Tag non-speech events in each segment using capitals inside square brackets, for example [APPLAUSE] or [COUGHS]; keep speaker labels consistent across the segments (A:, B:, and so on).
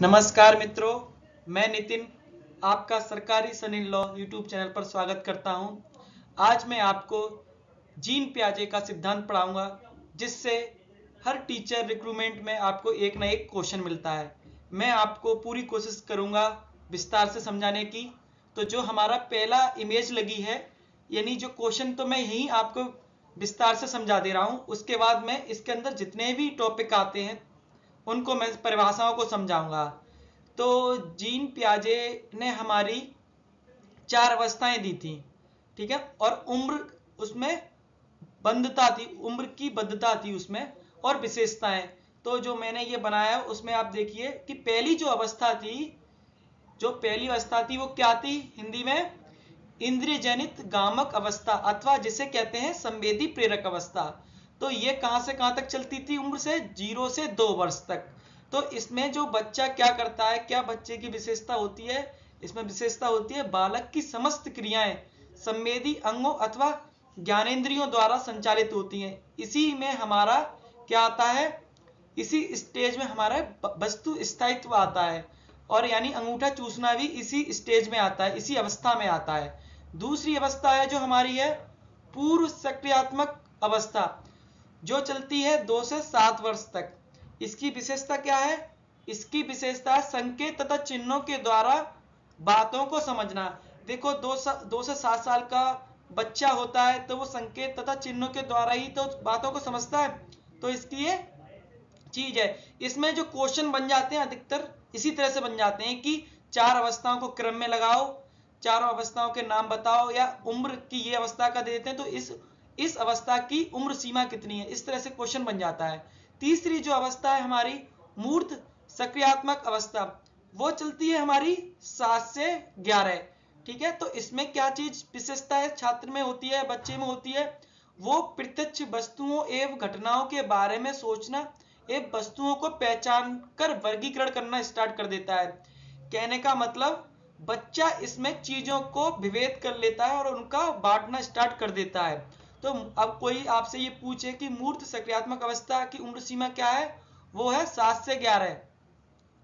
A: नमस्कार मित्रों, मैं नितिन, आपका सरकारी सनी लॉ यूट्यूब चैनल पर स्वागत करता हूँ। आज मैं आपको जीन प्याजे का सिद्धांत पढ़ाऊँगा, जिससे हर टीचर रिक्रूटमेंट में आपको एक ना एक क्वेश्चन मिलता है। मैं आपको पूरी कोशिश करूँगा विस्तार से समझाने की। तो जो हमारा पहला इमेज लगी है, यानी जो क्वेश्चन तो मैं यही आपको विस्तार से समझा दे रहा हूँ। उसके बाद मैं इसके अंदर जितने भी टॉपिक आते हैं उनको मैं परिभाषाओं को समझाऊँगा। तो जीन प्याजे ने हमारी चार अवस्थाएँ दी थी, ठीक है? और उम्र उसमें बंधता थी, उम्र की बद्धता थी उसमें, और विशेषताएँ। तो जो मैंने ये बनाया, उसमें आप देखिए कि पहली जो अवस्था थी, जो पहली अवस्था थी, वो क्या थी? हिंदी में इंद्रिय जनित गामक अवस्था, अथवा जिसे कहते हैं संवेदी प्रेरक अवस्था। तो ये कहाँ से कहाँ तक चलती थी उम्र से? ज़ीरो से दो वर्ष तक। तो इसमें जो बच्चा क्या करता है, क्या बच्चे की विशेषता होती है, इसमें विशेषता होती है बालक की समस्त क्रियाएँ, संवेदी अंगों अथवा ज्ञानेन्द्रियों द्वारा संचालित होती हैं। इसी में हमारा क्या आता है? इसी स्टेज में हमारा वस्तु स्थायित्व आता है। और यानी अंगूठा चूसना भी इसी स्टेज में आता है, इसी अवस्था में आता है। दूसरी अवस्था है जो हमारी है, पूर्व सक्रियात्मक अवस्था। जो चलती है दो से सात वर्ष तक। इसकी विशेषता क्या है? इसकी विशेषता संकेत तथा चिन्हों के द्वारा बातों को समझना। देखो दो सा, दो से सात साल का बच्चा होता है तो वो संकेत तथा चिन्हों के द्वारा ही तो बातों को समझता है। तो इसकी ये चीज़ है। इसमें जो क्वेश्चन बन जाते हैं अधिकतर इसी तरह से बन जाते हैं कि चार अवस्थाओं को क्रम में लगाओ चारों अवस्थाओं के नाम बताओ या उम्र की ये अवस्था का दे देते हैं तो इस इस अवस्था की उम्र सीमा कितनी है? इस तरह से क्वेश्चन बन जाता है। तीसरी जो अवस्था है हमारी, मूर्त सक्रियात्मक अवस्था, वो चलती है हमारी सात से ग्यारह। ठीक है? तो इसमें क्या चीज़ विशेषता है? छात्र में होती है, बच्चे में होती है। वो प्रत्यक्ष वस्तुओं एवं घटनाओं के बारे में सोचना, एवं वस्तुओं को पहचान कर वर्गीकरण करना स्टार्ट कर देता है। कहने का मतलब बच्चा इसमें चीज़ों को विभेद कर लेता है और उनका बांटना स्टार्ट कर देता है। तो अब कोई आपसे ये पूछे कि मूर्त सक्रियात्मक अवस्था की उम्र सीमा क्या है? वो है सात से ग्यारह।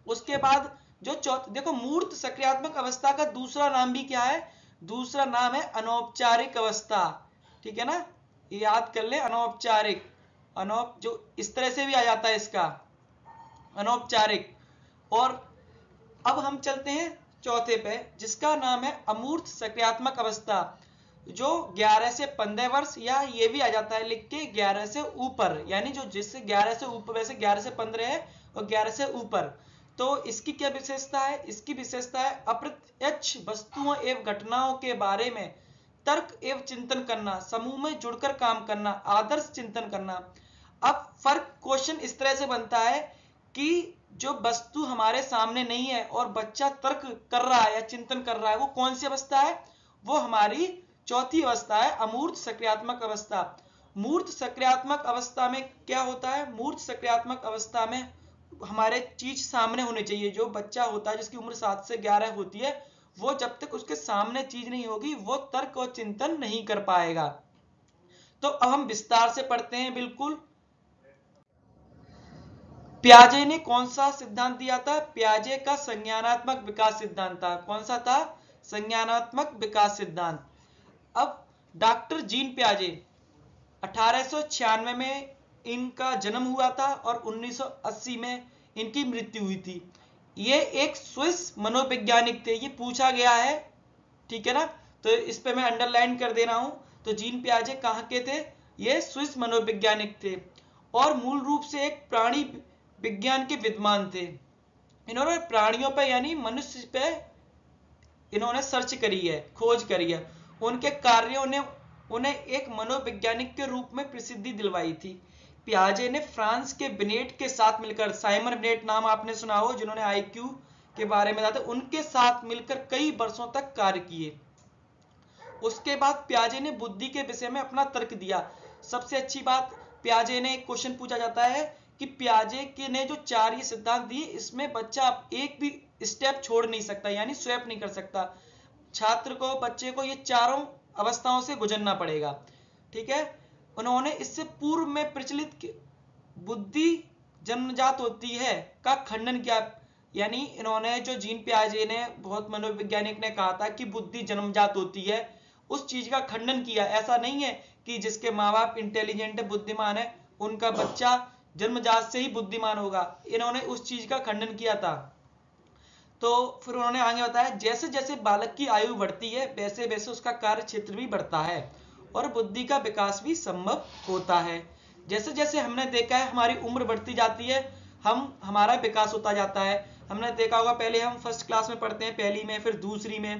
A: उसके बाद जो चौथ, देखो मूर्त सक्रियात्मक अवस्था का दूसरा नाम भी क्या है? दूसरा नाम है अनौपचारिक अवस्था। ठीक है ना? याद कर ले, अनौपचारिक। अनौप, जो इस तरह से भी आ जाता है इसका। अनौपचारिक। और अब हम चलते हैं चौथे पे, जिसका नाम है अमूर्त सक्रियात्मक अवस्था। जो 11 से 15 वर्ष या ये भी आ जाता है लिख के 11 से ऊपर, यानी जो जिससे 11 से ऊपर, वैसे 11 से 15 है और 11 से ऊपर। तो इसकी क्या विशेषता है? इसकी विशेषता है अप्रत्यक्ष वस्तुओं एवं घटनाओं के बारे में तर्क एवं चिंतन करना, समूह में जुड़कर काम करना, आदर्श चिंतन करना। अब फ़र्क क्वेश्चन इस तरह से बनता है कि जो वस्तु हमारे सामने नहीं है और बच्चा तर्क कर रहा है या चिंतन कर रहा है, वो कौन सी अवस्था है? वो हमारी चौथी अवस्था है, अमूर्त सक्रियात्मक अवस्था। मूर्त सक्रियात्मक अवस्था में क्या होता है? मूर्त सक्रियात्मक अवस्था में हमारे चीज़ सामने होनी चाहिए। जो बच्चा होता है, जिसकी उम्र सात से ग्यारह होती है, वो जब तक उसके सामने चीज़ नहीं होगी, वो तर्क और चिंतन नहीं कर पाएगा। तो अब हम विस्तार से पढ़ते हैं, बिल्कुल। प्याजे ने कौन सा सिद्धांत दिया था? प्याजे का संज्ञानात्मक विकास सिद्धांत था। कौन सा था? संज्ञानात्मक विकास सिद्धांत। अब डॉक्टर जीन प्याजे। अठारह सौ छियानवे में इनका जन्म हुआ था और 1980 में इनकी मृत्यु हुई थी। ये एक स्विस मनोवैज्ञानिक थे, ये पूछा गया है, ठीक है ना? तो इस पे मैं अंडरलाइन कर दे रहा हूँ। तो जीन प्याजे कहाँ के थे? ये स्विस मनोवैज्ञानिक थे और मूल रूप से एक प्राणी विज्ञान के विद्वान थे। इन्होंने प्राणियों पे, यानी मनुष्य पे इन्होंने सर्च करी है, खोज करी है। उनके कार्यों ने उन्हें एक मनोवैज्ञानिक के रूप में प्रसिद्धि दिलवाई थी। प्याजे ने फ्रांस के बिनेट के साथ मिलकर, साइमन बिनेट नाम आपने सुना हो, जिन्होंने आईक्यू के बारे में बताया उनके साथ मिलकर कई वर्षों तक कार्य किए। उसके बाद प्याजे ने बुद्धि के विषय में अपना तर्क दिया। सबसे अच्छी बात, प्याजे ने एक क्वेश्चन पूछा जाता है कि प्याजे के ने जो चार ये सिद्धांत दिए, इसमें बच्चा एक भी स्टेप छोड़ नहीं सकता, यानी स्वैप नहीं कर सकता। छात्र को, बच्चे को ये चारों अवस्थाओं से गुजरना पड़ेगा। ठीक है? उन्होंने इससे पूर्व में प्रचलित बुद्धि जन्मजात होती है का खंडन किया। यानी इन्होंने जो जीन प्याजे ने, बहुत मनोवैज्ञानिक ने कहा था कि बुद्धि जन्मजात होती है, उस चीज़ का खंडन किया। ऐसा नहीं है कि जिसके माँ बाप इंटेलिजेंट है बुद्धिमान है, उनका बच्चा जन्मजात से ही बुद्धिमान होगा। इन्होंने उस चीज़ का खंडन किया था। तो फिर उन्होंने आगे बताया जैसे जैसे बालक की आयु बढ़ती है वैसे वैसे उसका कार्य क्षेत्र भी बढ़ता है और बुद्धि का विकास भी संभव होता है। जैसे जैसे हमने देखा है, हमारी उम्र बढ़ती जाती है, हम, हमारा विकास होता जाता है। हमने देखा होगा, पहले हम फ़र्स्ट क्लास में पढ़ते हैं, पहली में, फिर दूसरी में,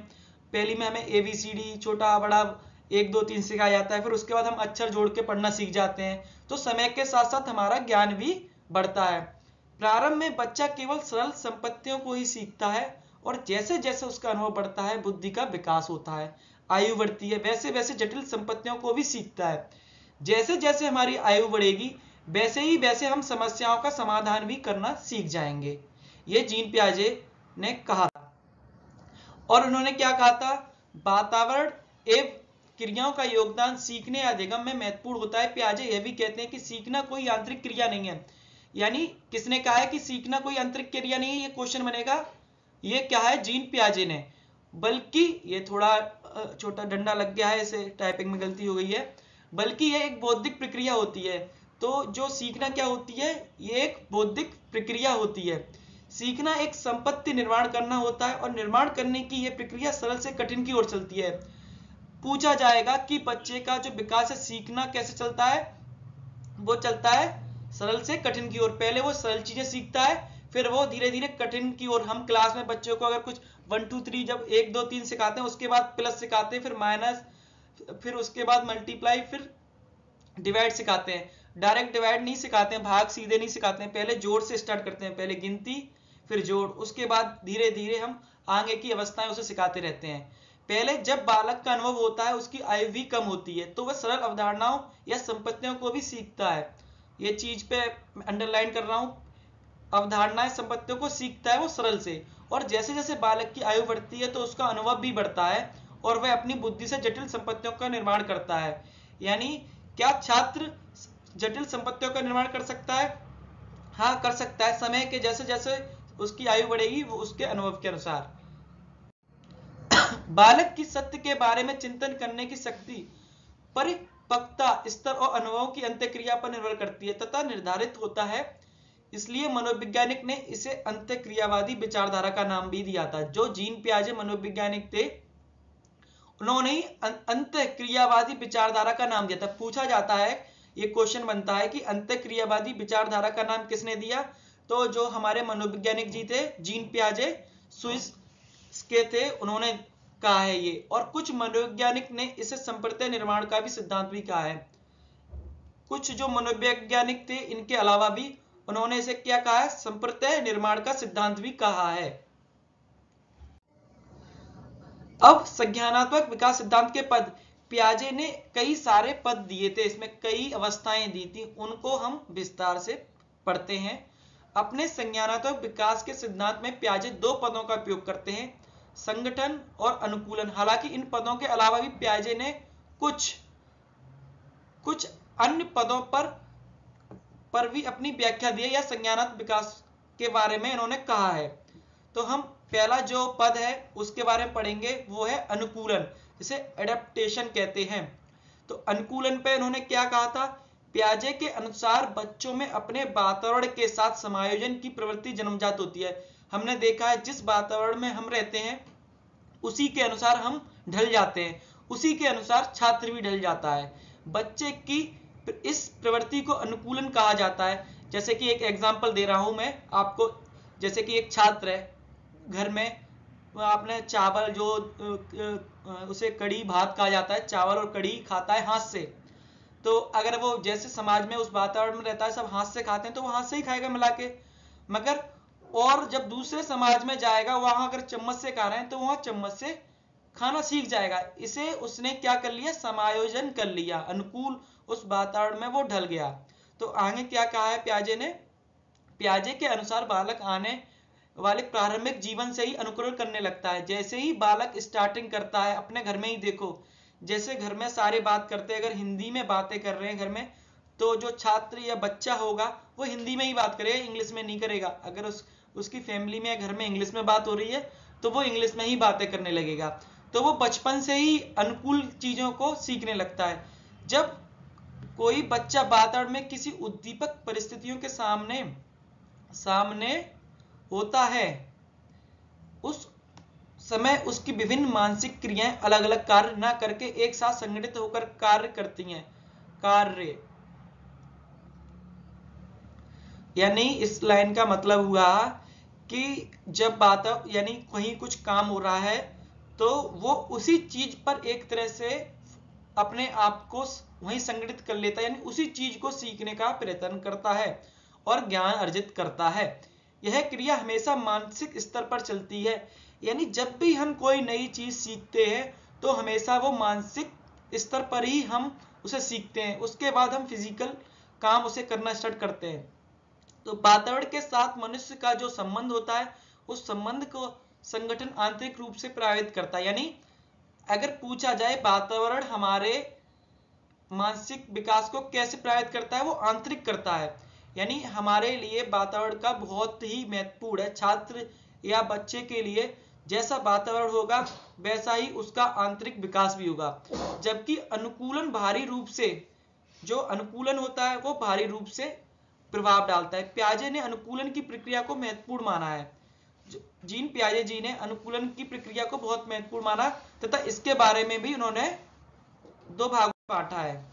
A: पहली में हमें ए बी सी डी छोटा, बड़ा, एक, दो, तीन सिखाया जाता है, फिर उसके बाद हम अक्षर जोड़ के पढ़ना सीख जाते हैं। तो समय के साथ साथ हमारा ज्ञान भी बढ़ता है। प्रारंभ में बच्चा केवल सरल संपत्तियों को ही सीखता है और जैसे जैसे उसका अनुभव बढ़ता है, बुद्धि का विकास होता है। आयु बढ़ती है वैसे वैसे जटिल संपत्तियों को भी सीखता है। जैसे जैसे हमारी आयु बढ़ेगी, वैसे ही वैसे हम समस्याओं का समाधान भी करना सीख जाएँगे। ये जीन प्याजे ने कहा था। और उन्होंने क्या कहा था? वातावरण एवं क्रियाओं का योगदान सीखने अधिगम में महत्वपूर्ण होता है। प्याजे यह भी कहते हैं कि सीखना कोई यांत्रिक क्रिया नहीं है। यानी किसने कहा है कि सीखना कोई यांत्रिक क्रिया नहीं है, ये क्वेश्चन बनेगा। ये क्या है? जीन प्याजे ने बल्कि ये थोड़ा छोटा डंडा लग गया है, इसे टाइपिंग में गलती हो गई है। बल्कि यह एक बौद्धिक प्रक्रिया होती है। तो जो सीखना क्या होती है? ये एक बौद्धिक प्रक्रिया होती है। सीखना एक संपत्ति निर्माण करना होता है और निर्माण करने की यह प्रक्रिया सरल से कठिन की ओर चलती है। पूछा जाएगा कि बच्चे का जो विकास है, सीखना कैसे चलता है? वो चलता है सरल से कठिन की ओर। पहले वो सरल चीज़ें सीखता है, फिर वो धीरे धीरे कठिन की ओर। हम क्लास में बच्चों को अगर कुछ वन टू थ्री जब एक, दो, तीन सिखाते हैं, उसके बाद प्लस सिखाते हैं, फिर माइनस फिर उसके बाद मल्टीप्लाई फिर डिवाइड सिखाते हैं। डायरेक्ट डिवाइड नहीं सिखाते हैं, भाग सीधे नहीं सिखाते हैं। पहले जोड़ से स्टार्ट करते हैं, पहले गिनती, फिर जोड़ उसके बाद धीरे धीरे हम आगे की अवस्थाएँ उसे सिखाते रहते हैं। पहले जब बालक का अनुभव होता है, उसकी आयु भी कम होती है तो वह सरल अवधारणाओं या संपत्तियों को भी सीखता है। ये चीज़ पे अंडरलाइन कर रहा हूँ। अवधारणाएँ संपत्तियों को सीखता है वो सरल से। और जैसे जैसे बालक की आयु बढ़ती है तो उसका अनुभव भी बढ़ता है और वह अपनी बुद्धि से जटिल संपत्तियों का निर्माण करता है। यानी, क्या छात्र जटिल संपत्तियों का निर्माण कर सकता है? हाँ कर सकता है। समय के जैसे जैसे उसकी आयु बढ़ेगी, वो उसके अनुभव के अनुसार। बालक की सत्य के बारे में चिंतन करने की शक्ति परिपक्वता स्तर और अनुभवों की अंत्यक्रिया पर निर्भर करती है तथा निर्धारित होता है। इसलिए मनोवैज्ञानिक ने इसे अंत्यक्रियावादी विचारधारा का नाम भी दिया था। जो जीन प्याजे मनोवैज्ञानिक थे, उन्होंने ही अंत क्रियावादी विचारधारा का नाम दिया था। पूछा जाता है, ये क्वेश्चन बनता है कि अंत क्रियावादी विचारधारा का नाम किसने दिया? तो जो हमारे मनोवैज्ञानिक जी थे, जीन प्याजे, स्विस के थे, उन्होंने कहा है ये। और कुछ मनोवैज्ञानिक ने इसे संप्रदाय निर्माण का भी सिद्धांत भी कहा है। कुछ जो मनोवैज्ञानिक थे, इनके अलावा भी उन्होंने इसे क्या कहा है? संप्रदाय निर्माण का सिद्धांत भी कहा है। अब संज्ञानात्मक विकास सिद्धांत के पद। प्याजे ने कई सारे पद दिए थे, इसमें कई अवस्थाएँ दी थी, उनको हम विस्तार से पढ़ते हैं। अपने संज्ञानात्मक विकास के सिद्धांत में प्याजे दो पदों का उपयोग करते हैं। संगठन और अनुकूलन। हालाँकि इन पदों के अलावा भी प्याजे ने कुछ कुछ अन्य पदों पर पर भी अपनी व्याख्या दी है या संज्ञानात्मक विकास के बारे में इन्होंने कहा है। तो हम पहला जो पद है, उसके बारे में पढ़ेंगे, वो है अनुकूलन, जिसे एडेप्टेशन कहते हैं। तो अनुकूलन पे इन्होंने क्या कहा था? प्याजे के अनुसार बच्चों में अपने वातावरण के साथ समायोजन की प्रवृत्ति जन्मजात होती है। हमने देखा है जिस वातावरण में हम रहते हैं, उसी के अनुसार हम ढल जाते हैं, उसी के अनुसार छात्र भी ढल जाता है। बच्चे की इस प्रवृत्ति को अनुकूलन कहा जाता है। जैसे कि एक एग्ज़ाम्पल दे रहा हूँ मैं आपको, जैसे कि एक छात्र है, घर में आपने चावल जो उसे कड़ी भात कहा जाता है, चावल और कड़ी खाता है हाथ से। तो अगर वो जैसे समाज में उस वातावरण में रहता है, सब हाथ से खाते हैं तो वो हाथ से ही खाएगा मिला के। मगर और जब दूसरे समाज में जाएगा, वहाँ अगर चम्मच से खा रहे हैं तो वहाँ चम्मच से खाना सीख जाएगा। इसे उसने क्या कर लिया? समायोजन कर लिया। अनुकूल उस वातावरण में वो ढल गया। तो आगे क्या कहा है प्याजे ने? प्याजे के अनुसार बालक आने वाले प्रारंभिक जीवन से ही अनुकरण करने लगता है। जैसे ही बालक स्टार्टिंग करता है, अपने घर में ही देखो। जैसे घर में सारे बात करते हैं, अगर हिंदी में बातें कर रहे हैं घर में तो जो छात्र या बच्चा होगा, वो हिंदी में ही बात करेगा, इंग्लिश में नहीं करेगा। अगर उस उसकी फैमिली में घर में इंग्लिश में बात हो रही है तो वो इंग्लिश में ही बातें करने लगेगा। तो वो बचपन से ही अनुकूल चीज़ों को सीखने लगता है। जब कोई बच्चा वातावरण में किसी उद्दीपक परिस्थितियों के सामने सामने होता है, उस समय उसकी विभिन्न मानसिक क्रियाएँ अलग अलग कार्य ना करके एक साथ संगठित होकर कार्य करती हैं। कार्य। यानी इस लाइन का मतलब हुआ कि जब बात, यानी कहीं कुछ काम हो रहा है तो वो उसी चीज़ पर एक तरह से अपने आप को वहीं संगठित कर लेता है, यानी उसी चीज़ को सीखने का प्रयत्न करता है और ज्ञान अर्जित करता है। यह क्रिया हमेशा मानसिक स्तर पर चलती है। यानी जब भी हम कोई नई चीज़ सीखते हैं तो हमेशा वो मानसिक स्तर पर ही हम उसे सीखते हैं। उसके बाद हम फ़िज़िकल काम उसे करना स्टार्ट करते हैं। तो वातावरण के साथ मनुष्य का जो संबंध होता है, उस संबंध को संगठन आंतरिक रूप से प्रभावित करता है। यानी, अगर पूछा जाए वातावरण हमारे मानसिक विकास को कैसे प्रभावित करता है, वो आंतरिक करता है। यानी, हमारे लिए वातावरण का बहुत ही महत्वपूर्ण है। छात्र या बच्चे के लिए जैसा वातावरण होगा, वैसा ही उसका आंतरिक विकास भी होगा। जबकि अनुकूलन भारी रूप से, जो अनुकूलन होता है, वो भारी रूप से प्रभाव डालता है। प्याजे ने अनुकूलन की प्रक्रिया को महत्वपूर्ण माना है। जीन प्याजे जी ने अनुकूलन की प्रक्रिया को बहुत महत्वपूर्ण माना, तथा इसके बारे में भी उन्होंने दो भागों में बांटा है।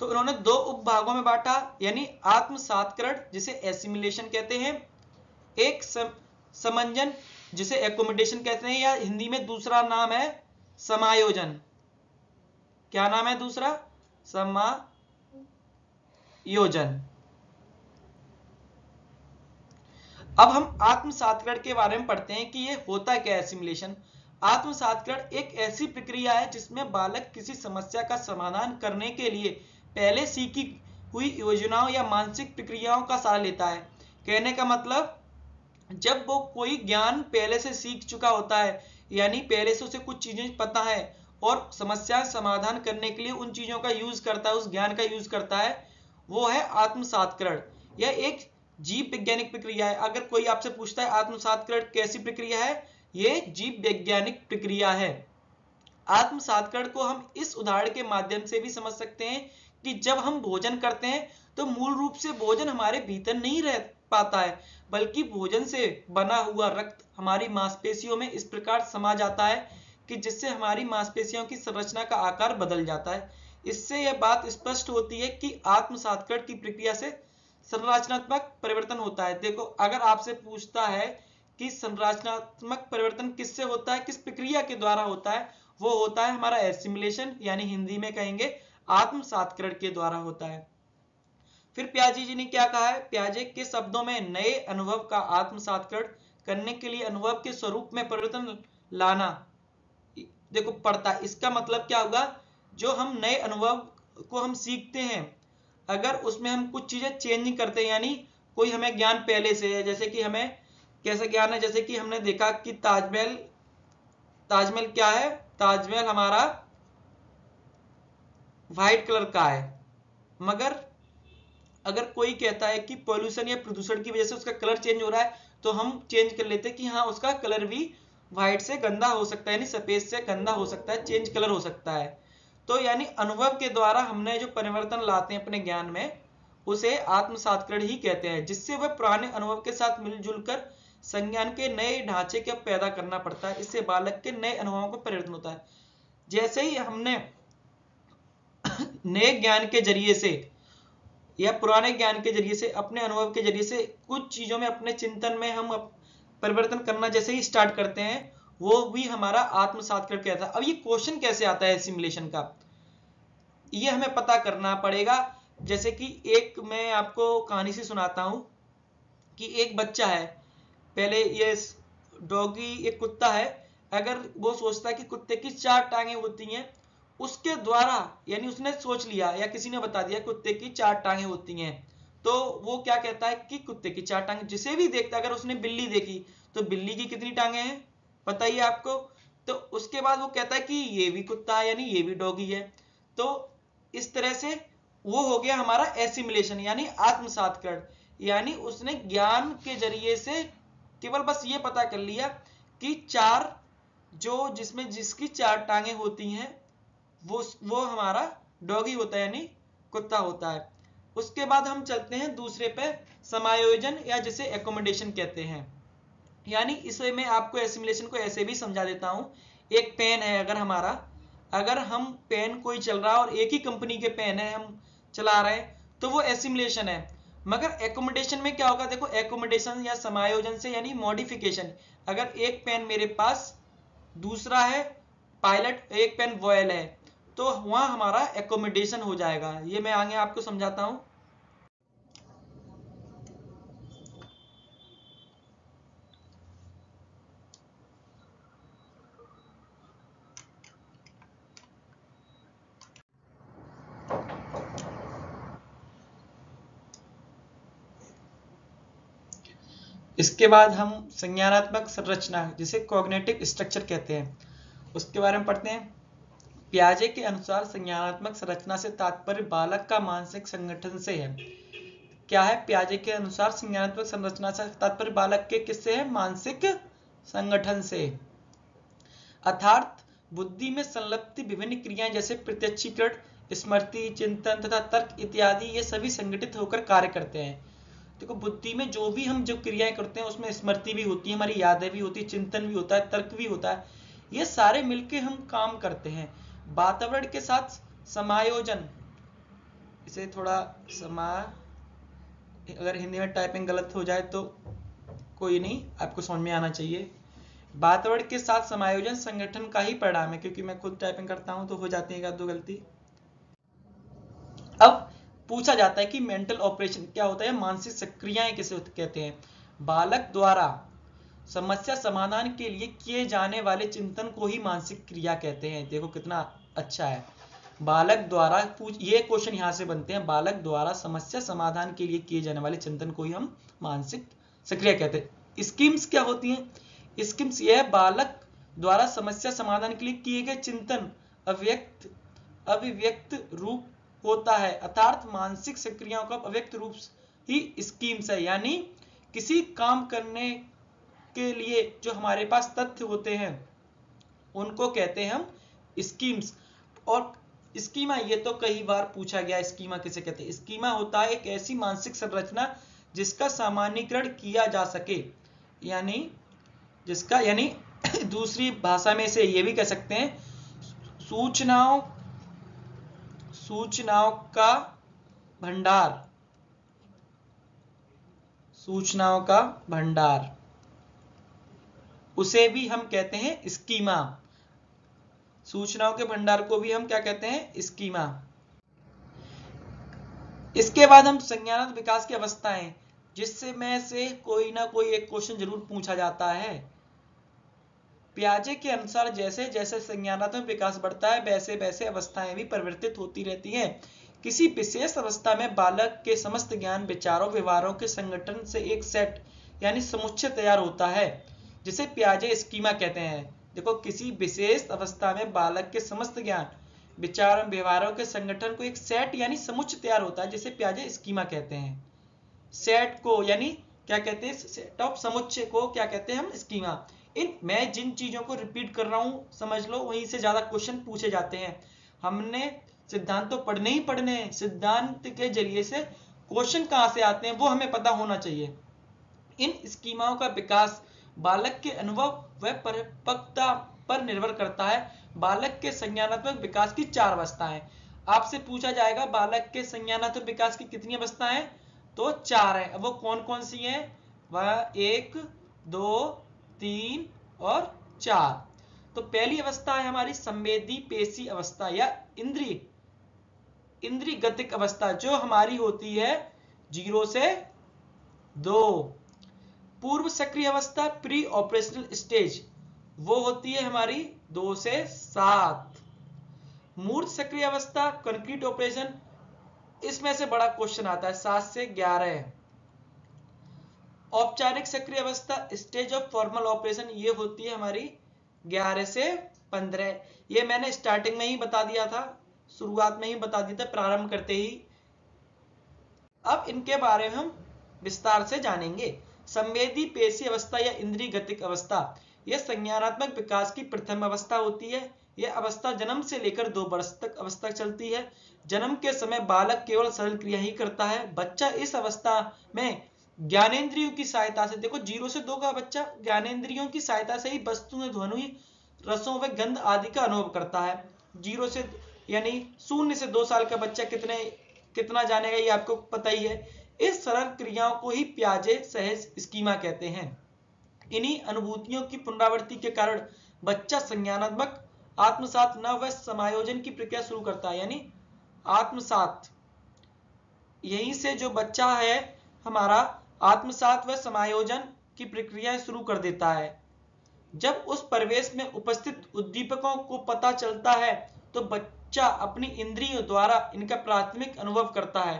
A: तो उन्होंने दो उप भागों में बांटा, यानी आत्म सातकरण जिसे एसिमिलेशन कहते हैं, एक समंजन, जिसे एकोमोडेशन कहते हैं, या हिंदी में दूसरा नाम है समायोजन। क्या नाम है दूसरा? समायोजन। अब हम आत्म सातकरण के बारे में पढ़ते हैं कि ये होता क्या है सिमुलेशन। आत्म सातकरण एक ऐसी प्रक्रिया है जिसमें बालक किसी समस्या का समाधान करने के लिए पहले सीखी हुई योजनाओं या मानसिक प्रक्रियाओं का सहारा लेता है। कहने का मतलब जब वो कोई ज्ञान पहले से सीख चुका होता है, यानी पहले से उसे कुछ चीज़ें पता है और समस्या समाधान करने के लिए उन चीज़ों का यूज़ करता है, उस ज्ञान का यूज़ करता है, वो है आत्मसातकरण यह एक जीव वैज्ञानिक प्रक्रिया है। अगर कोई आपसे पूछता है, आत्मसातकरण कैसी प्रक्रिया है? ये जीव वैज्ञानिक प्रक्रिया है। आत्मसातकरण को हम इस उदाहरण के माध्यम से भी समझ सकते हैं कि जब हम भोजन करते हैं तो मूल रूप से भोजन हमारे भीतर नहीं रह पाता है, बल्कि भोजन से बना हुआ रक्त हमारी मांसपेशियों में इस प्रकार समा जाता है कि जिससे हमारी मांसपेशियों की संरचना का आकार बदल जाता है। इससे यह बात स्पष्ट होती है कि आत्मसातकरण की प्रक्रिया से संरचनात्मक परिवर्तन होता है। देखो, अगर आपसे पूछता है कि संरचनात्मक परिवर्तन किससे होता है, किस प्रक्रिया के द्वारा होता है, वो होता है हमारा एसिमुलेशन यानी हिंदी में कहेंगे आत्मसातकरण के द्वारा होता है। फिर प्याजी जी ने क्या कहा है? प्याजे के शब्दों में नए अनुभव का आत्मसातकरण करने के लिए अनुभव के स्वरूप में परिवर्तन लाना? देखो पड़ता इसका मतलब क्या होगा? जो हम नए अनुभव को हम सीखते हैं अगर उसमें हम कुछ चीज़ें चेंज नहीं करते, यानी कोई हमें ज्ञान पहले से है, जैसे कि हमें कैसा ज्ञान है, जैसे कि हमने देखा कि ताजमहल ताजमहल क्या है? ताजमहल हमारा व्हाइट कलर का है। मगर अगर कोई कहता है कि पॉल्यूशन या प्रदूषण की वजह से उसका कलर चेंज हो रहा है तो हम चेंज कर लेते हैं कि हाँ उसका कलर भी व्हाइट से गंदा हो सकता है, यानी सफ़ेद से गंदा हो सकता है चेंज कलर हो सकता है। तो यानी अनुभव के द्वारा हमने जो परिवर्तन लाते हैं अपने ज्ञान में, उसे आत्मसातकरण ही कहते हैं, जिससे वह पुराने अनुभव के साथ मिलजुल कर संज्ञान के नए ढांचे के पैदा करना पड़ता है। इससे बालक के नए अनुभवों को परिवर्तन होता है। जैसे ही हमने नए ज्ञान के ज़रिए से या पुराने ज्ञान के ज़रिए से, अपने अनुभव के ज़रिए से कुछ चीज़ों में, अपने चिंतन में हम परिवर्तन करना जैसे ही स्टार्ट करते हैं, वो भी हमारा आत्मसात करके आता है। अब ये क्वेश्चन कैसे आता है सिमुलेशन का? ये हमें पता करना पड़ेगा। जैसे कि एक मैं आपको कहानी से सुनाता हूँ कि एक बच्चा है। पहले ये डॉगी, एक कुत्ता है। अगर वो सोचता है कि कुत्ते की चार टांगे होती हैं, उसके द्वारा, यानी उसने सोच लिया या किसी ने बता दिया, कुत्ते की चार टांगे होती हैं। तो वो क्या कहता है कि कुत्ते की चार टांगे, जिसे भी देखता अगर उसने बिल्ली देखी तो बिल्ली की कितनी टांगे हैं? पता बताइए आपको। तो उसके बाद वो कहता है कि ये भी कुत्ता है, यानी ये भी डॉगी है। तो इस तरह से वो हो गया हमारा एसिमुलेशन यानी आत्मसातकरण। यानी उसने ज्ञान के ज़रिए से केवल बस ये पता कर लिया कि चार जो जिसमें जिसकी चार टांगे होती हैं, वो वो हमारा डॉगी होता है, यानी कुत्ता होता है। उसके बाद हम चलते हैं दूसरे पे, समायोजन या जिसे एकोमोडेशन कहते हैं। यानी इसे मैं आपको एसिमुलेशन को ऐसे भी समझा देता हूँ। एक पेन है अगर हमारा अगर हम पेन कोई चल रहा है और एक ही कंपनी के पेन है, हम चला रहे हैं तो वो एसिमुलेशन है। मगर एकोमोडेशन में क्या होगा? देखो एकोमोडेशन या समायोजन से यानी मॉडिफिकेशन अगर एक पेन मेरे पास दूसरा है पायलट एक पेन वॉयल है तो वहाँ हमारा एकोमोडेशन हो जाएगा। ये मैं आगे आपको समझाता हूँ। इसके बाद हम संज्ञानात्मक संरचना, जिसे कॉग्नेटिव स्ट्रक्चर कहते हैं, उसके बारे में पढ़ते हैं। प्याजे के अनुसार संज्ञानात्मक संरचना से तात्पर्य बालक का मानसिक संगठन से है। क्या है प्याजे के अनुसार संज्ञानात्मक संरचना से तात्पर्य बालक के किससे है? मानसिक संगठन से। अर्थात बुद्धि में संलप्ति विभिन्न क्रियाएँ जैसे प्रत्यक्षीकरण स्मृति, चिंतन तथा तर्क इत्यादि, ये सभी संगठित होकर कार्य करते हैं। देखो, बुद्धि में जो भी हम जो क्रियाएँ करते हैं, उसमें स्मृति भी होती है, हमारी यादें भी होती है, चिंतन भी होता है, तर्क भी होता है, ये सारे मिलके हम काम करते हैं। वातावरण के साथ समायोजन। इसे थोड़ा समा, अगर हिंदी में टाइपिंग गलत हो जाए तो कोई नहीं, आपको समझ में आना चाहिए। वातावरण के साथ समायोजन संगठन का ही परिणाम है, क्योंकि मैं खुद टाइपिंग करता हूँ तो हो जाती है दो गलती। अब पूछा जाता है कि मेंटल ऑपरेशन क्या होता है मानसिक सक्रियाएँ किसे कहते हैं? बालक द्वारा समस्या समाधान के लिए किए जाने वाले चिंतन को ही मानसिक क्रिया कहते हैं। देखो कितना अच्छा है। बालक द्वारा पूछ, ये क्वेश्चन यहाँ से बनते हैं। बालक द्वारा समस्या समाधान के लिए किए जाने वाले चिंतन को ही हम मानसिक सक्रिया कहते हैं। स्कीम्स क्या होती हैं? स्कीम्स यह बालक द्वारा समस्या समाधान के लिए किए गए चिंतन अव्यक्त अभिव्यक्त रूप होता है। अर्थात मानसिक सक्रियाओं का अव्यक्त रूप ही स्कीम्स है। यानी किसी काम करने के लिए जो हमारे पास तथ्य होते हैं, उनको कहते हैं हम स्कीम्स और स्कीमा ये तो कई बार पूछा गया स्कीमा किसे कहते हैं? स्कीमा होता है एक ऐसी मानसिक संरचना जिसका सामान्यकरण किया जा सके। यानी जिसका, यानी [COUGHS] दूसरी भाषा में से ये भी कह सकते हैं, सूचनाओं सूचनाओं का भंडार। सूचनाओं का भंडार। उसे भी हम कहते हैं स्कीमा। सूचनाओं के भंडार को भी हम क्या कहते हैं? स्कीमा। इसके बाद हम संज्ञानात्मक विकास की अवस्थाएँ, जिससे में से कोई ना कोई एक क्वेश्चन ज़रूर पूछा जाता है। प्याजे के अनुसार जैसे जैसे संज्ञानात्मक विकास बढ़ता है, वैसे वैसे अवस्थाएँ भी परिवर्तित होती रहती हैं। किसी विशेष अवस्था में बालक के समस्त ज्ञान, विचारों, व्यवहारों के संगठन से एक सेट यानी समुच्चय तैयार होता है, जिसे प्याजे स्कीमा कहते हैं। देखो, किसी विशेष अवस्था में बालक के समस्त ज्ञान, विचार व्यवहारों के संगठन को एक सेट यानी समुच्चय तैयार होता है, जिसे प्याजे स्कीमा कहते हैं। सेट को, यानी क्या कहते हैं? सेट ऑफ़ समुच्चय को क्या कहते हैं हम? स्कीमा इन, मैं जिन चीज़ों को रिपीट कर रहा हूँ, समझ लो, वहीं से ज़्यादा क्वेश्चन पूछे जाते हैं। हमने सिद्धांत तो पढ़ने ही पढ़ने हैं, सिद्धांत के ज़रिए से क्वेश्चन कहाँ से आते हैं, वो हमें पता होना चाहिए। इन स्कीमाओं का विकास बालक के अनुभव व परिपक्वता पर निर्भर करता है। बालक के संज्ञानात्मक विकास की चार अवस्थाएँ। आपसे पूछा जाएगा, बालक के संज्ञानात्मक विकास की कितनी अवस्थाएँ? तो चार है। वो कौन कौन सी हैं? वह एक, दो तीन और चार। तो पहली अवस्था है हमारी संवेदी पेशी अवस्था या इंद्री इंद्री गतिक अवस्था, जो हमारी होती है ज़ीरो से दो। पूर्व सक्रिय अवस्था प्री ऑपरेशनल स्टेज वो होती है हमारी दो से सात। मूर्त सक्रिय अवस्था कंक्रीट ऑपरेशन इसमें से बड़ा क्वेश्चन आता है, सात से ग्यारह। औपचारिक सक्रिय अवस्था स्टेज ऑफ़ फॉर्मल ऑपरेशन ये होती है हमारी 11 से 15 ये मैंने स्टार्टिंग में ही बता दिया था, शुरुआत में ही बता दिया था, प्रारंभ करते ही। अब इनके बारे में हम विस्तार से जानेंगे। संवेदी पेशी अवस्था या इंद्रिय गतिक अवस्था। यह संज्ञानात्मक विकास की प्रथम अवस्था होती है। यह अवस्था जन्म से लेकर दो वर्ष तक अवस्था चलती है। जन्म के समय बालक केवल सरल क्रिया ही करता है। बच्चा इस अवस्था में ज्ञानेन्द्रियों की सहायता से। देखो, ज़ीरो से दो का बच्चा ज्ञानेन्द्रियों की सहायता से ही वस्तु ध्वनि, रसों व गंध आदि का अनुभव करता है। ज़ीरो से, यानी शून्य से दो साल का बच्चा कितने, कितना जानेगा, ये आपको पता ही है। इस सरल क्रियाओं को ही प्याजे सहज स्कीमा कहते हैं। इन्हीं अनुभूतियों की पुनरावृत्ति के कारण बच्चा संज्ञानात्मक, आत्मसात, न व समायोजन की प्रक्रिया शुरू करता है। यानी आत्मसात, यहीं से जो बच्चा है, हमारा आत्मसात व समायोजन की प्रक्रिया शुरू कर देता है। जब उस परिवेश में उपस्थित उद्दीपकों को पता चलता है तो बच्चा अपनी इंद्रियों द्वारा इनका प्राथमिक अनुभव करता है।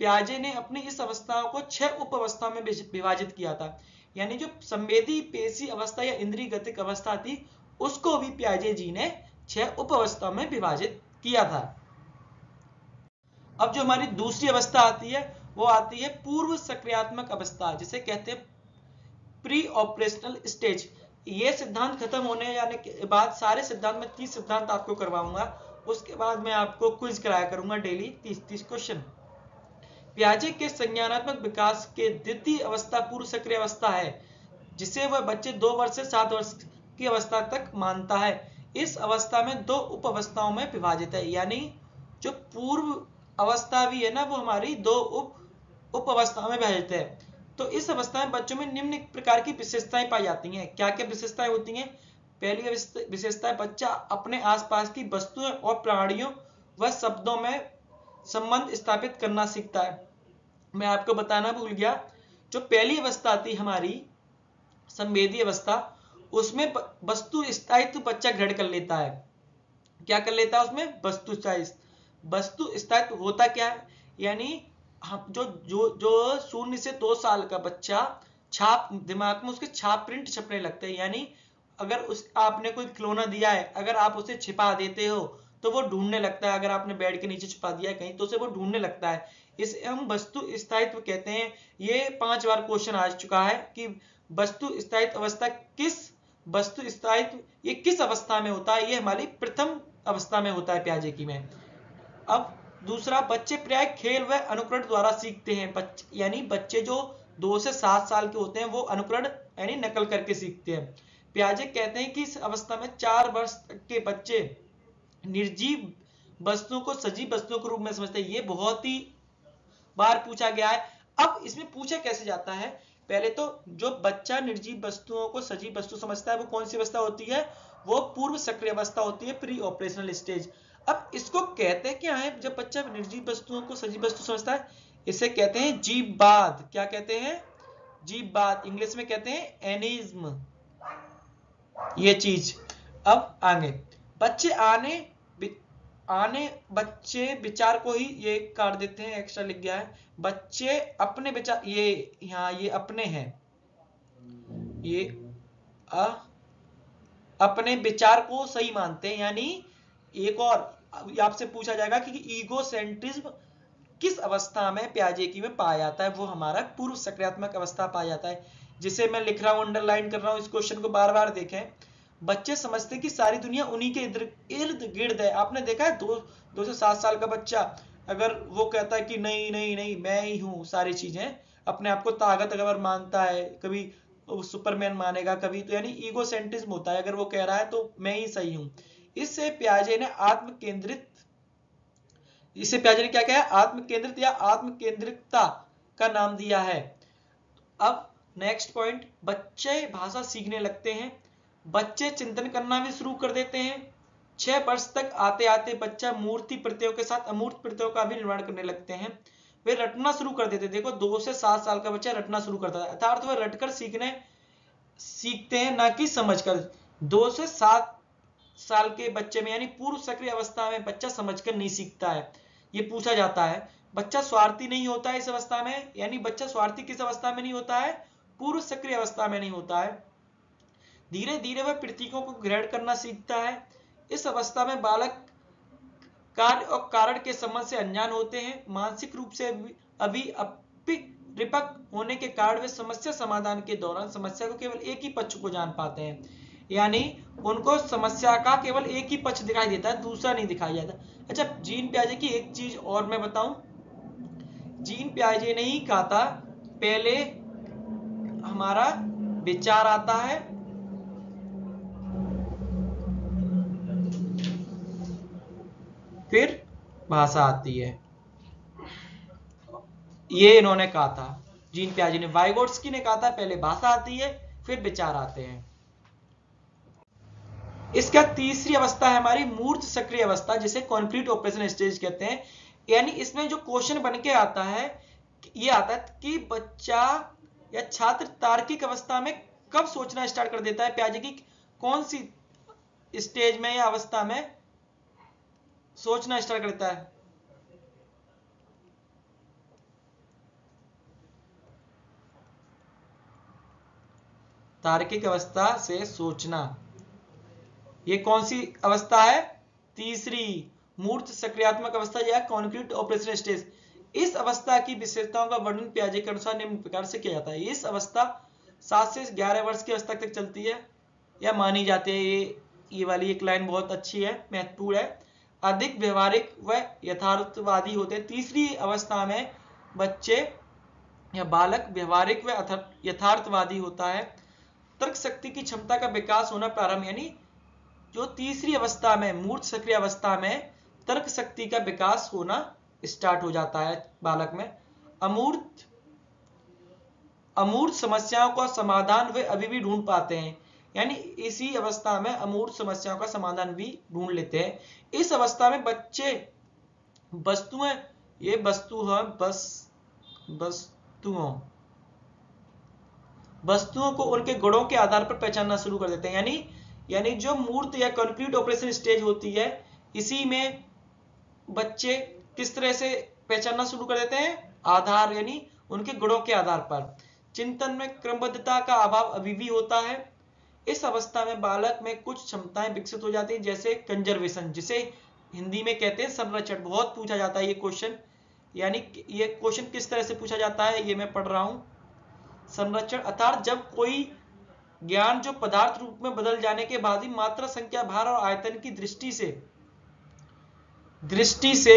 A: प्याजे ने अपनी इस अवस्थाओं को छह उप अवस्थाओं में विभाजित किया था। यानी जो संवेदी पेशी अवस्था या इंद्रिय गतिक अवस्था थी, उसको भी प्याजे जी ने छह उप अवस्थाओं में विभाजित किया था। अब जो हमारी दूसरी अवस्था आती है वो आती है पूर्व सक्रियात्मक अवस्था, जिसे कहते हैं प्री ऑपरेशनल स्टेज ये सिद्धांत खत्म होने जाने के बाद सारे सिद्धांत, में तीस सिद्धांत आपको करवाऊँगा, उसके बाद मैं आपको क्विज कराया करूँगा डेली तीस तीस क्वेश्चन प्याजे के संज्ञानात्मक विकास के द्वितीय अवस्था पूर्व सक्रिय अवस्था है, जिसे वह बच्चे दो वर्ष से सात वर्ष की अवस्था तक मानता है। इस अवस्था में दो उप अवस्थाओं में विभाजित है, यानी जो पूर्व अवस्था भी है ना, वो हमारी दो उप उप अवस्था में भेजते हैं। तो इस अवस्था में बच्चों में निम्न प्रकार की विशेषताएँ पाई जाती हैं। क्या क्या विशेषताएँ होती हैं? पहली विशेषता है बच्चा अपने आसपास की वस्तुओं और प्राणियों व शब्दों में संबंध स्थापित करना सीखता है। मैं आपको बताना भूल गया, जो पहली अवस्था आती हमारी, संवेदी अवस्था, उसमें वस्तु स्थायित्व बच्चा ग्रहण कर लेता है। क्या कर लेता है उसमें? वस्तु वस्तु स्थायित्व होता क्या है? यानी हम जो जो जो शून्य से दो साल का बच्चा छाप, दिमाग में उसके छाप प्रिंट छपने लगते हैं, यानी अगर उस, आपने कोई खिलौना दिया है, अगर आप उसे छिपा देते हो तो वो ढूँढने लगता है, अगर आपने बेड के नीचे छिपा दिया कहीं तो उसे वो ढूँढने लगता है। इसे, हम वस्तु स्थायित्व कहते हैं, ये पाँच बार क्वेश्चन आ चुका है कि वस्तु स्थायित्व अवस्था किस, वस्तु स्थायित्व, ये किस अवस्था में होता है? ये हमारी प्रथम अवस्था में होता है प्याजे की में। अब दूसरा, बच्चे प्राय खेल व अनुकरण द्वारा सीखते हैं। यानी बच्चे जो दो से सात साल के होते हैं, वो अनुकरण, यानी नकल करके सीखते हैं। प्याजे कहते हैं कि इस अवस्था में चार वर्ष के बच्चे निर्जीव वस्तुओं को, सजीव वस्तुओं के रूप में समझते हैं। ये बहुत ही बार पूछा गया है। अब इसमें पूछा कैसे जाता है? पहले तो जो बच्चा निर्जीव वस्तुओं को, सजीव वस्तु समझता है, वो कौन सी अवस्था होती है? वो पूर्व सक्रिय अवस्था होती है प्री ऑपरेशनल स्टेज अब इसको कहते हैं क्या है? जब बच्चा निर्जीव वस्तुओं को सजीव वस्तु समझता है इसे कहते हैं जीव बाद क्या कहते हैं? जीव बाद इंग्लिश में कहते हैं एनिज्म ये चीज़। अब आगे। बच्चे आने आने बच्चे विचार को ही ये काट देते हैं एक्स्ट्रा लिख गया है। बच्चे अपने विचार ये यहाँ ये अपने हैं। ये आ, अपने विचार को सही मानते हैं यानी एक और आपसे पूछा जाएगा कि ईगो सेंट्रिज्म किस अवस्था में प्याजे की में पाया जाता है? वो हमारा पूर्व सक्रियात्मक अवस्था पाया जाता है। जिसे मैं लिख रहा हूँ अंडरलाइन कर रहा हूँ, इस क्वेश्चन को बार बार देखें। बच्चे समझते कि सारी दुनिया उन्हीं के इर्द गिर्द है। आपने देखा है, दो दो से सात साल का बच्चा, अगर वो कहता है कि नहीं नहीं नहीं, मैं ही हूँ, सारी चीज़ें, अपने आप को ताकत अगर मानता है, कभी सुपरमैन मानेगा, कभी तो यानी ईगो होता है। अगर वो कह रहा है तो मैं ही सही हूँ। इससे प्याजे ने आत्म केंद्रित इससे प्याजे ने क्या कहा आत्म केंद्रित या आत्म केंद्रितता का नाम दिया है। अब नेक्स्ट पॉइंट बच्चे भाषा सीखने लगते हैं। बच्चे चिंतन करना भी शुरू कर देते हैं। छह वर्ष तक आते आते बच्चा मूर्ति प्रत्ययों के साथ अमूर्त प्रत्ययों का भी निर्माण करने लगते हैं। वे रटना शुरू कर देते देखो, दो से सात साल का बच्चा रटना शुरू करता है। अर्थात वह रटकर सीखने, सीखते हैं ना कि समझकर। दो से सात साल के बच्चे में, यानी पूर्व सक्रिय अवस्था में बच्चा समझकर नहीं सीखता है। ये पूछा जाता है, बच्चा स्वार्थी नहीं होता है इस अवस्था में? यानी बच्चा स्वार्थी किस अवस्था में नहीं होता है? पूर्व सक्रिय अवस्था में नहीं होता है। धीरे धीरे वह प्रतीकों को ग्रहण करना सीखता है। इस अवस्था में बालक कार्य और कारण के संबंध से अनजान होते हैं। मानसिक रूप से अभी परिपक्व होने के कारण वे समस्या समाधान के दौरान, समस्या को केवल एक ही पक्ष को जान पाते हैं। यानी उनको समस्या का केवल एक ही पक्ष दिखाई देता है, दूसरा नहीं दिखाई जाता। अच्छा जीन प्याजे की एक चीज़ और मैं बताऊँ। जीन प्याजे ने ही कहा था, पहले हमारा विचार आता है। फिर भाषा आती है। ये इन्होंने कहा था, जीन प्याजी ने। वाइगोट्सकी ने कहा था, पहले भाषा आती है, फिर विचार आते हैं। इसका तीसरी अवस्था है हमारी मूर्त सक्रिय अवस्था, जिसे कॉन्क्रीट ऑपरेशन स्टेज कहते हैं। यानी इसमें जो क्वेश्चन बन के आता है, ये आता है कि बच्चा या छात्र तार्किक अवस्था में कब सोचना स्टार्ट कर देता है? प्याजे की कौन सी स्टेज में या अवस्था में सोचना स्टार्ट करता है? तार्किक अवस्था से सोचना। ये कौन सी अवस्था है? तीसरी मूर्त सक्रियात्मक अवस्था या कॉन्क्रीट ऑपरेशन स्टेज इस अवस्था की विशेषताओं का वर्णन प्याजे के अनुसार निम्न प्रकार से किया जाता है। इस अवस्था सात से ग्यारह वर्ष की अवस्था तक चलती है या मानी जाती है। ये ये वाली एक लाइन बहुत अच्छी है, महत्वपूर्ण है। अधिक व्यवहारिक व यथार्थवादी होते हैं। तीसरी अवस्था में बच्चे या बालक व्यवहारिक व यथार्थवादी होता है। तर्क शक्ति की क्षमता का विकास होना प्रारंभ, यानी जो तीसरी अवस्था में, मूर्त सक्रिय अवस्था में तर्क शक्ति का विकास होना स्टार्ट हो जाता है बालक में। अमूर्त अमूर्त समस्याओं का समाधान वे अभी भी ढूंढ पाते हैं। यानी इसी अवस्था में अमूर्त समस्याओं का समाधान भी ढूंढ लेते हैं। इस अवस्था में बच्चे, वस्तुएँ, ये वस्तु है, बस, वस्तुओं। वस्तुओं को उनके गुणों के आधार पर पहचानना शुरू कर देते हैं। यानी यानी जो मूर्त या कंक्रीट ऑपरेशन स्टेज होती है, इसी में बच्चे किस तरह से पहचानना शुरू कर देते हैं? आधार, यानी उनके गुणों के आधार पर। चिंतन में क्रमबद्धता का अभाव अभी भी होता है। इस अवस्था में बालक में कुछ क्षमताएँ विकसित हो जाती हैं, जैसे कंजर्वेशन जिसे हिंदी में कहते हैं संरक्षण। बहुत पूछा जाता है ये क्वेश्चन यानी ये क्वेश्चन किस तरह से पूछा जाता है, ये मैं पढ़ रहा हूँ। संरक्षण, अर्थात जब कोई ज्ञान जो पदार्थ रूप में बदल जाने के बाद ही मात्रा संख्या भार और आयतन की दृष्टि से दृष्टि से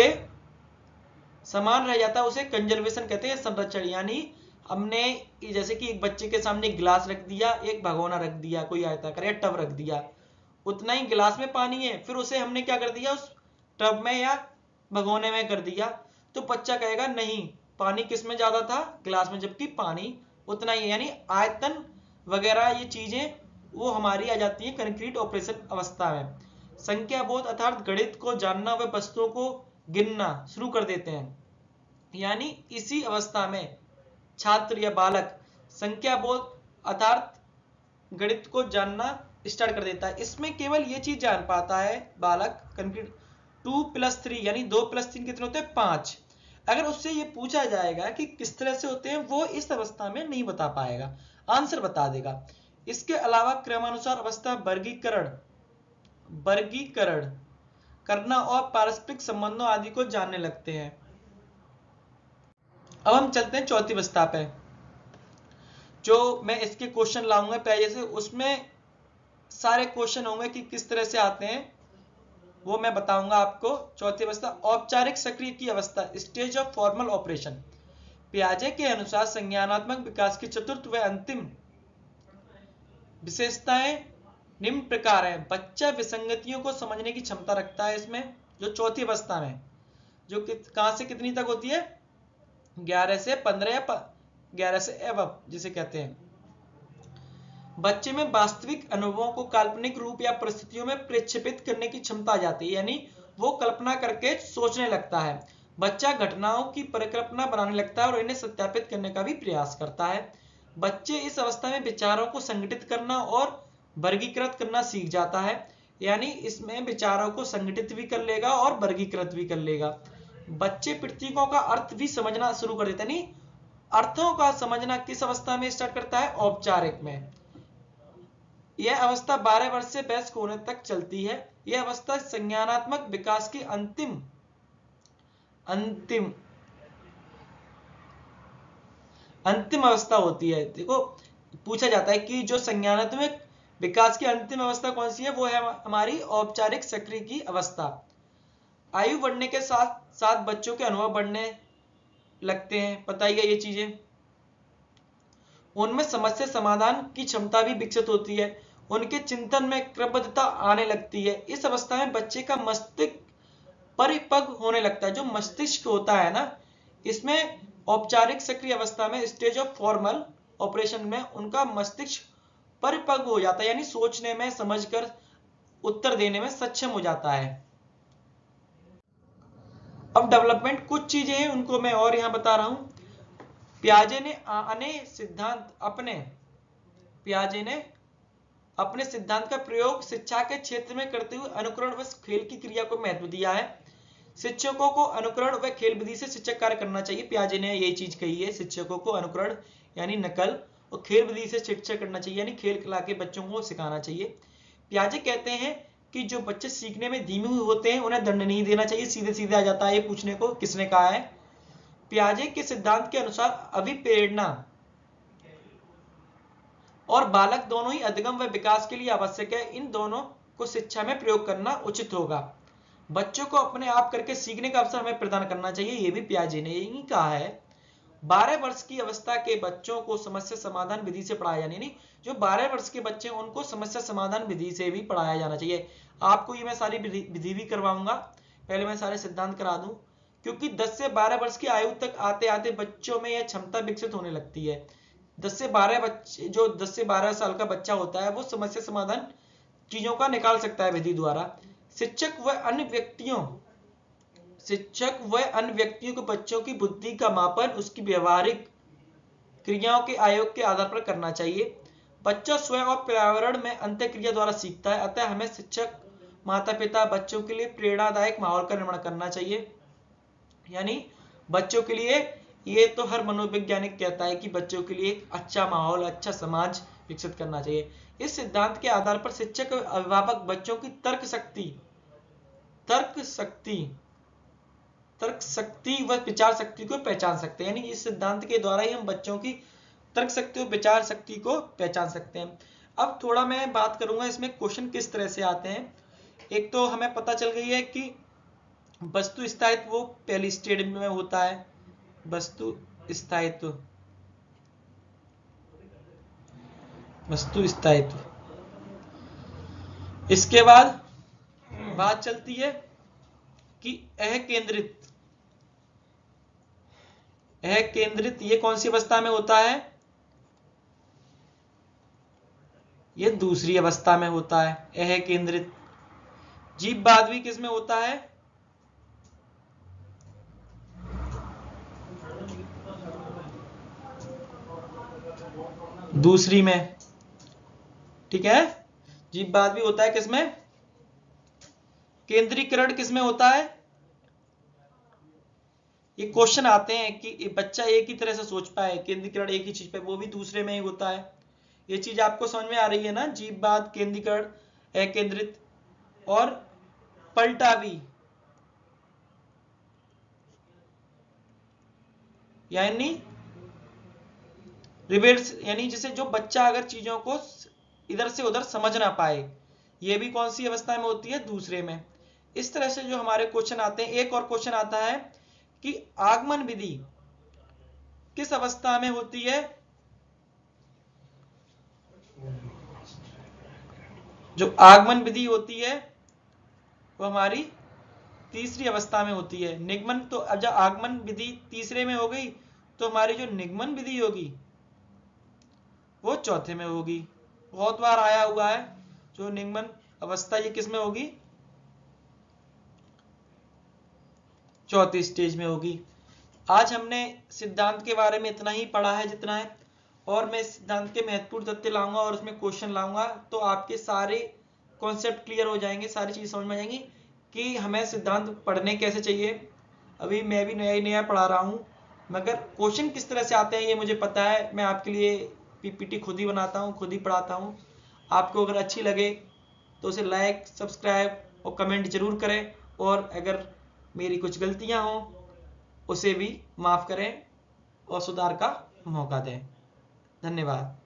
A: समान रह जाता है, उसे कंजर्वेशन कहते हैं, संरक्षण। यानी हमने जैसे कि एक बच्चे के सामने गिलास रख दिया, एक भगोना रख दिया, कोई आयताकार या टब रख दिया, उतना ही गिलास में पानी है, फिर उसे हमने क्या कर दिया, उस टब में या भगोने में कर दिया। तो बच्चा कहेगा, नहीं, पानी किसमें ज़्यादा था? गिलास में, जबकि पानी उतना ही। यानी आयतन वगैरह ये चीज़ें, वो हमारी आ जाती है कंक्रीट ऑपरेशन अवस्था में। संख्या बोध अर्थात गणित को जानना, व वस्तुओं को गिनना शुरू कर देते हैं। यानी इसी अवस्था में छात्र या बालक संख्या बोध अर्थात गणित को जानना स्टार्ट कर देता है। इसमें केवल ये चीज़ जान पाता है बालक कंक्रीट टू प्लस थ्री यानी दो प्लस तीन कितने होते हैं? पाँच। अगर उससे ये पूछा जाएगा कि किस तरह से होते हैं, वो इस अवस्था में नहीं बता पाएगा। आंसर बता देगा। इसके अलावा क्रमानुसार अवस्था, वर्गीकरण वर्गीकरण करना और पारस्परिक संबंधों आदि को जानने लगते हैं। अब हम चलते हैं चौथी अवस्था पे, जो मैं इसके क्वेश्चन लाऊँगा। पहले से उसमें सारे क्वेश्चन होंगे कि किस तरह से आते हैं, वो मैं बताऊँगा आपको। चौथी अवस्था, औपचारिक सक्रिय की अवस्था स्टेज ऑफ़ फॉर्मल ऑपरेशन प्याजे के अनुसार संज्ञानात्मक विकास की चतुर्थ व अंतिम विशेषताएँ निम्न प्रकार है। बच्चा विसंगतियों को समझने की क्षमता रखता है इसमें, जो चौथी अवस्था में, जो कहाँ से कितनी तक होती है? ग्यारह से पंद्रह या ग्यारह से एव, जिसे कहते हैं। बच्चे में वास्तविक अनुभवों को काल्पनिक रूप या परिस्थितियों में प्रक्षेपित करने की क्षमता आ जाती है, यानी वो कल्पना करके सोचने लगता है। बच्चा घटनाओं की परिकल्पना बनाने लगता है और इन्हें सत्यापित करने का भी प्रयास करता है। बच्चे इस अवस्था में विचारों को संगठित करना और वर्गीकृत करना सीख जाता है, यानी इसमें विचारों को संगठित भी कर लेगा और वर्गीकृत भी कर लेगा। बच्चे प्रतीकों का अर्थ भी समझना शुरू कर देते अर्थों का समझना किस अवस्था में स्टार्ट करता है? औपचारिक में। यह अवस्था 12 वर्ष से वयस्क होने तक चलती है। यह अवस्था संज्ञानात्मक विकास की अंतिम अंतिम। अंतिम अवस्था होती है। देखो, पूछा जाता है कि जो संज्ञानात्मक विकास की अंतिम अवस्था कौन सी है, वो है हमारी औपचारिक सक्रिय की अवस्था। आयु बढ़ने के साथ साथ बच्चों के अनुभव बढ़ने लगते हैं। पता ही है ये चीज़ें। उनमें समस्या समाधान की क्षमता भी विकसित होती है। उनके चिंतन में क्रमबद्धता आने लगती है। इस अवस्था में बच्चे का मस्तिष्क परिपक्व होने लगता है। जो मस्तिष्क होता है ना, इसमें औपचारिक सक्रिय अवस्था में स्टेज ऑफ़ फॉर्मल ऑपरेशन में उनका मस्तिष्क परिपक्व हो जाता है, यानी सोचने में, समझकर उत्तर देने में सक्षम हो जाता है। अब डेवलपमेंट कुछ चीज़ें हैं, उनको मैं और यहाँ बता रहा हूँ। प्याजे ने आने सिद्धांत अपने, प्याजे ने अपने सिद्धांत का प्रयोग शिक्षा के क्षेत्र में करते हुए अनुकरण व खेल की क्रिया को महत्व दिया है। शिक्षकों को अनुकरण व खेल विधि से शिक्षक कार्य करना चाहिए। प्याजे ने यही चीज़ कही है, शिक्षकों को अनुकरण यानी नकल और खेल विधि से शिक्षक करना चाहिए, यानी खेल खिला के बच्चों को सिखाना चाहिए। प्याजे कहते हैं कि जो बच्चे सीखने में धीमे हुए होते हैं, उन्हें दंड नहीं देना चाहिए सीधे सीधे आ जाता है ये पूछने को, किसने कहा है? प्याजे के सिद्धांत के अनुसार अभिप्रेरणा और बालक दोनों ही अधिगम व विकास के लिए आवश्यक है। इन दोनों को शिक्षा में प्रयोग करना उचित होगा। बच्चों को अपने आप करके सीखने का अवसर हमें प्रदान करना चाहिए, ये भी प्याजे ने यही कहा है। बारह वर्ष की अवस्था के बच्चों को समस्या समाधान विधि से पढ़ाया जाना जो बारह वर्ष के बच्चे हैं, उनको समस्या समाधान विधि से भी पढ़ाया जाना चाहिए। आपको ये मैं सारी विधि भी करवाऊँगा। पहले मैं सारे सिद्धांत करा दूँ। क्योंकि 10 से 12 वर्ष की आयु तक आते आते बच्चों में यह क्षमता विकसित होने लगती है। 10 से 12 बच्चे, जो 10 से 12 साल का बच्चा होता है, वो समस्या समाधान चीज़ों का निकाल सकता है विधि द्वारा। शिक्षक व अन्य व्यक्तियों, शिक्षक व अन्य व्यक्तियों को बच्चों की बुद्धि का मापन उसकी व्यवहारिक क्रियाओं के आयोग के आधार पर करना चाहिए। बच्चा स्वयं और पर्यावरण में अंत्य क्रिया द्वारा सीखता है, अतः हमें शिक्षक माता पिता बच्चों के लिए प्रेरणादायक माहौल का निर्माण करना चाहिए। यानी बच्चों के लिए ये तो हर मनोवैज्ञानिक कहता है कि बच्चों के लिए एक अच्छा माहौल अच्छा समाज विकसित करना चाहिए। इस सिद्धांत के आधार पर शिक्षक अभिभावक बच्चों की तर्क शक्ति तर्क शक्ति तर्क शक्ति व विचार शक्ति को पहचान सकते हैं। यानी इस सिद्धांत के द्वारा ही हम बच्चों की तर्क शक्ति और विचार शक्ति को पहचान सकते हैं। अब थोड़ा मैं बात करूँगा इसमें क्वेश्चन किस तरह से आते हैं। एक तो हमें पता चल गई है कि वस्तु स्थायित्व वो पहली स्टेज में होता है वस्तु स्थायित्व वस्तु स्थायित्व। इसके बाद बात चलती है कि अह केंद्रित। केंद्रित ये कौन सी अवस्था में होता है? ये दूसरी अवस्था में होता है, अह केंद्रित। जीव बाद भी किसमें होता है? दूसरी में। ठीक है? जीव बाद भी होता है किसमें? केंद्रीकरण किसमें होता है? ये क्वेश्चन आते हैं कि बच्चा एक ही तरह से सोच पाए, केंद्रीकरण एक ही चीज़ पे, वो भी दूसरे में ही होता है। ये चीज़ आपको समझ में आ रही है ना? जीव बात केंद्रीकरण केंद्रित और पलटा भी। यानी रिवर्स यानी जैसे जो बच्चा अगर चीज़ों को इधर से उधर समझ ना पाए। ये भी कौन सी अवस्था में होती है? दूसरे में। इस तरह से जो हमारे क्वेश्चन आते हैं, एक और क्वेश्चन आता है कि आगमन विधि किस अवस्था में होती है? जो आगमन विधि होती है, वो हमारी तीसरी अवस्था में होती है। निगमन तो अब जब आगमन विधि तीसरे में हो गई तो हमारी जो निगमन विधि होगी, वो चौथे में होगी। बहुत बार आया हुआ है, जो निगमन अवस्था ये किसमें होगी? चौथी स्टेज में होगी। आज हमने सिद्धांत के बारे में इतना ही पढ़ा है जितना है, और मैं सिद्धांत के महत्वपूर्ण तथ्य लाऊँगा और उसमें क्वेश्चन लाऊँगा तो आपके सारे कॉन्सेप्ट क्लियर हो जाएँगे, सारी चीज़ समझ में आ जाएँगी कि हमें सिद्धांत पढ़ने कैसे चाहिए। अभी मैं भी नया नया पढ़ा रहा हूँ, मगर क्वेश्चन किस तरह से आते हैं ये मुझे पता है, मैं आपके लिए पीपीटी खुद ही बनाता हूँ, खुद ही पढ़ाता हूँ। आपको अगर अच्छी लगे तो उसे लाइक सब्सक्राइब और कमेंट ज़रूर करें और अगर मेरी कुछ गलतियाँ हों, उसे भी माफ़ करें और सुधार का मौका दें। धन्यवाद।